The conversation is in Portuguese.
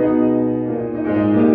Música